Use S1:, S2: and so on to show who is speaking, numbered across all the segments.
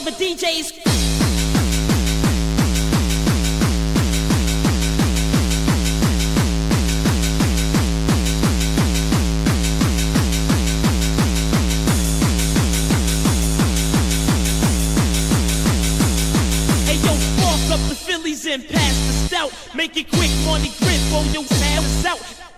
S1: all the DJs. Hey yo, up the Phillies and pass the stout. Make it quick, money grip on your sound out.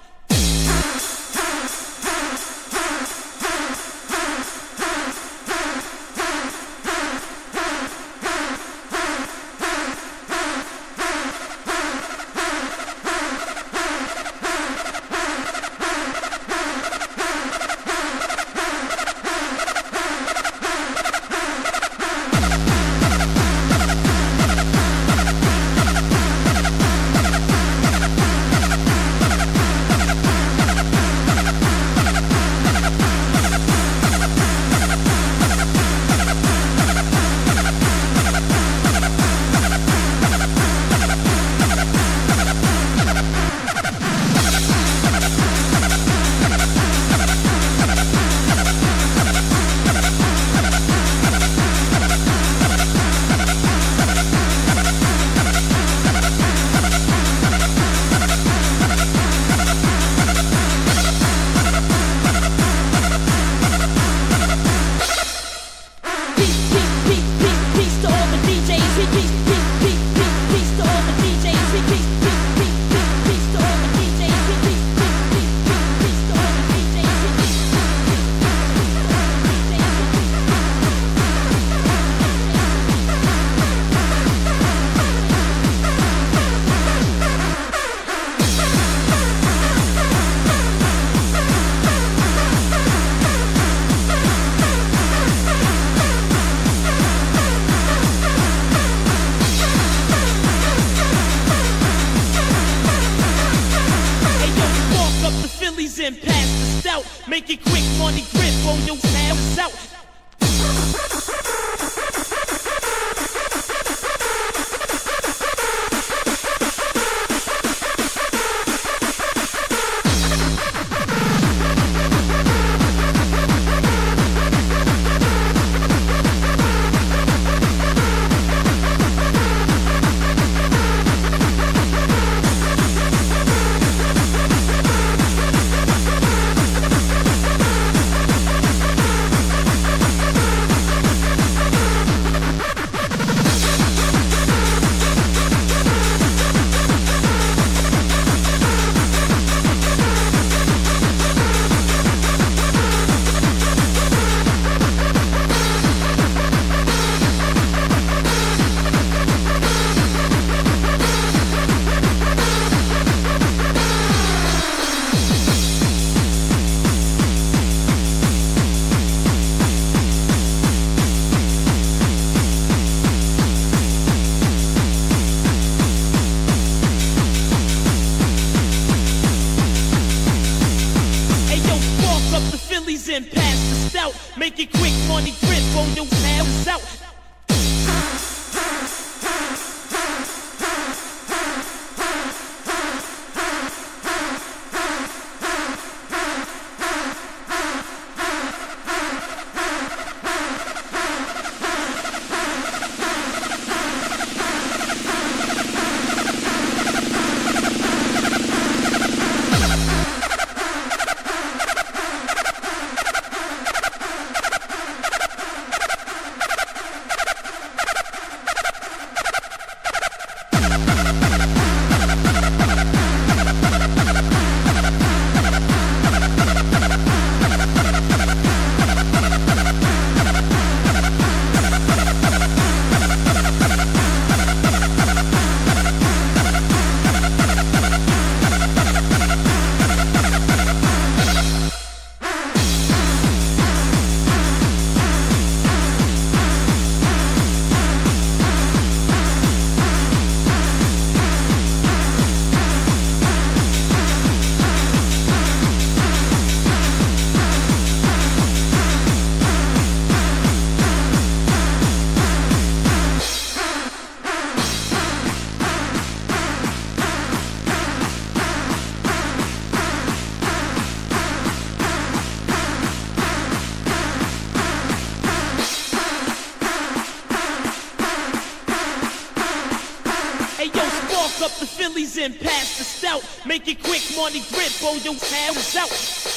S1: And pass the stout. Make it quick, money grip on your sound out. Stout. Make it quick, money grip on your sound out. Spark up the Phillies and pass the stout. Make it quick, money grip, or your hand was out.